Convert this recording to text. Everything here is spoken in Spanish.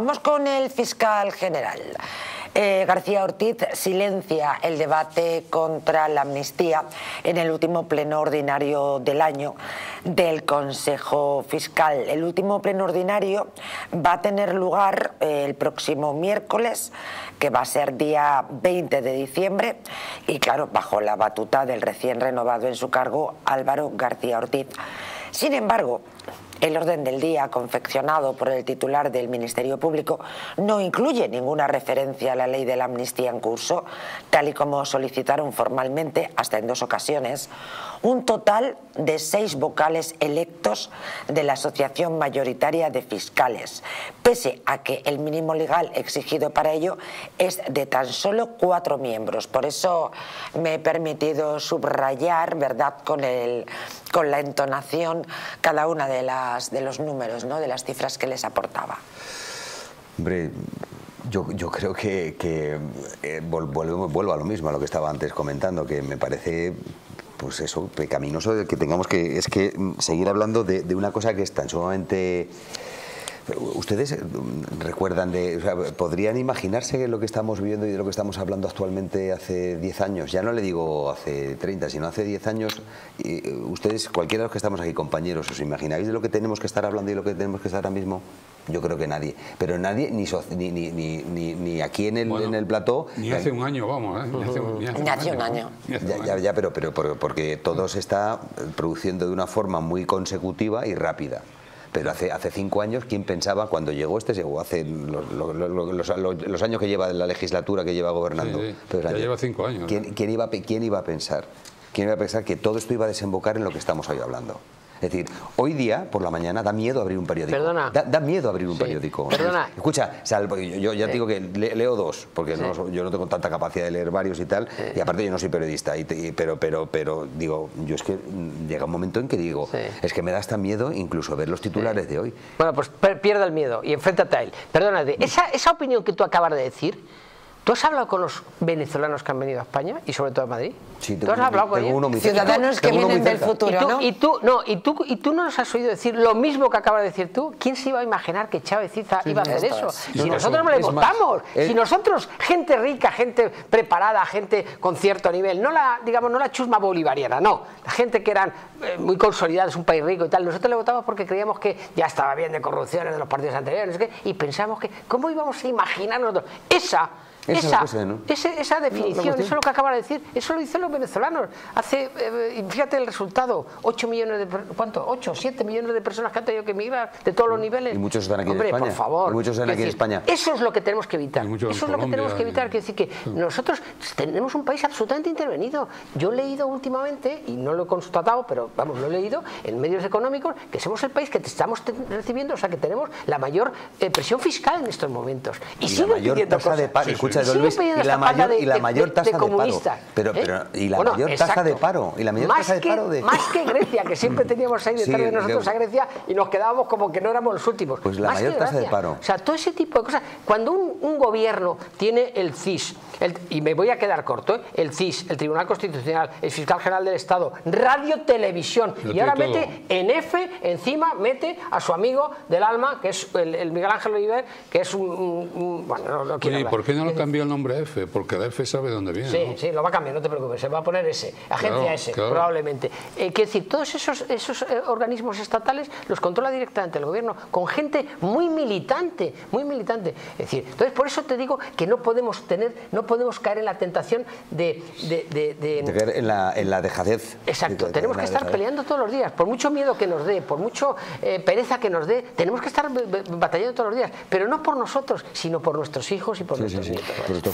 Vamos con el fiscal general. Eh, García Ortiz silencia el debate contra la amnistía en el último pleno ordinario del año del Consejo Fiscal. El último pleno ordinario va a tener lugar eh, el próximo miércoles, que va a ser día 20 de diciembre, y claro, bajo la batuta del recién renovado en su cargo Álvaro García Ortiz. Sin embargo, el orden del día confeccionado por el titular del Ministerio Público no incluye ninguna referencia a la ley de la amnistía en curso, tal y como solicitaron formalmente, hasta en dos ocasiones, un total de seis vocales electos de la Asociación Mayoritaria de Fiscales, pese a que el mínimo legal exigido para ello es de tan solo cuatro miembros. Por eso me he permitido subrayar, ¿verdad?, con, el, con la entonación cada una de las de los números, ¿no? de las cifras que les aportaba. Hombre, yo, yo, creo que, eh, vuelvo, vuelvo, a lo mismo, a lo que estaba antes comentando, que me parece pues eso, pecaminoso que tengamos que, es que mm, seguir hablando de, de una cosa que es tan sumamente ¿Ustedes eh, recuerdan de, podrían imaginarse lo que estamos viviendo y de lo que estamos hablando actualmente hace 10 años? Ya no le digo hace 30, sino hace 10 años. Y eh, ustedes, cualquiera de los que estamos aquí, compañeros, ¿os imagináis de lo que tenemos que estar hablando y lo que tenemos que estar ahora mismo? Yo creo que nadie. Pero nadie, ni, ni, ni, ni, aquí en el, en el plató. Ni hace un año, vamos. ¿eh? Ni hace, un, año. Ya, ya, pero, pero porque todo se está produciendo de una forma muy consecutiva y rápida. Pero hace, hace cinco años, ¿quién pensaba cuando llegó este? Llegó hace los, los, años que lleva la legislatura que lleva gobernando. ya lleva cinco años. ¿quién, ¿quién, iba, ¿Quién iba a pensar? ¿Quién iba a pensar que todo esto iba a desembocar en lo que estamos hoy hablando? Es decir, hoy día, por la mañana, da miedo abrir un periódico. Perdona. Da, miedo abrir un periódico. Perdona. Escucha, salvo, yo, ya digo que leo dos, porque yo no tengo tanta capacidad de leer varios y tal, y aparte yo no soy periodista, y, pero, pero, pero digo, yo es que mm, llega un momento en que digo, es que me da hasta miedo incluso ver los titulares de hoy. Bueno, pues pierda el miedo y enfréntate a él. Perdónate, esa, esa opinión que tú acabas de decir ¿Tú has hablado con los venezolanos que han venido a España y sobre todo a Madrid? Sí, ¿Tú has hablado con ellos? Ciudadanos que vienen del futuro, ¿no? Y tú, no, y tú, y tú no nos has oído decir lo mismo que acabas de decir tú. ¿Quién se iba a imaginar que Chávez iba a hacer eso? Si nosotros no le votamos, si nosotros, gente rica, gente preparada, gente con cierto nivel, no la, digamos, no la chusma bolivariana, no, la gente que eran eh, muy consolidados, un país rico y tal, nosotros le votamos porque creíamos que ya estaba bien de corrupciones de los partidos anteriores y pensamos que, ¿cómo íbamos a imaginarnos esa esa, esa, definición, eso es lo que acaba de decir, eso lo dicen los venezolanos. Hace, eh, fíjate el resultado, 8 millones de, ¿cuánto? 8, 7 millones de personas que han tenido que emigrar de todos los niveles. Y muchos están aquí en España. por favor. Y muchos están aquí en España. Eso es lo que tenemos que evitar. Eso es lo que tenemos que evitar. Quiere decir que nosotros tenemos un país absolutamente intervenido. Yo he leído últimamente, y no lo he constatado, pero vamos, lo he leído en medios económicos, que somos el país que estamos recibiendo, o sea, que tenemos la mayor eh, presión fiscal en estos momentos. Y, y la mayor tasa de y la mayor, y la mayor tasa de, paro. Pero, pero, y la mayor tasa de paro. Y la mayor más tasa de que, paro de... Más que Grecia, que siempre teníamos ahí detrás de nosotros a Grecia y nos quedábamos como que no éramos los últimos. Pues la mayor tasa de paro. O sea, todo ese tipo de cosas. Cuando un, un gobierno tiene el CIS, el, y me voy a quedar corto, ¿eh? el CIS, el Tribunal Constitucional, el Fiscal General del Estado, Radio, Televisión, y ahora mete en F, encima mete a su amigo del alma, que es el, Miguel Ángel Oliver, que es un... bueno, no, no quiero Oye, ¿y por qué no lo cambió el nombre F? Porque la F sabe dónde viene. Sí, sí, lo va a cambiar, no te preocupes, se va a poner S, agencia S, probablemente. Eh, quiere decir, todos esos, esos eh, organismos estatales los controla directamente el gobierno, con gente muy militante, muy militante. Es decir, entonces por eso te digo que no podemos tener, no podemos caer en la tentación de... De, de, caer en la, en la dejadez. Exacto, tenemos que estar peleando todos los días, por mucho miedo que nos dé, por mucho eh, pereza que nos dé, tenemos que estar batallando todos los días, pero no por nosotros, sino por nuestros hijos y por nuestros nietos. Który to